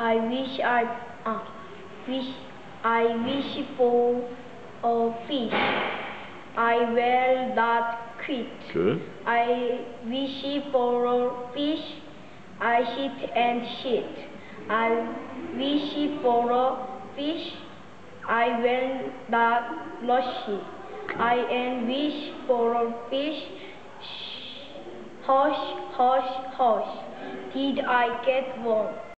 I wish I uh, wish I wish for a fish. I will not quit. Good. I wish for a fish. I shit and shit. I wish for a fish. I will not lose it. I and wish for a fish. Hush, hush, hush. Did I get one?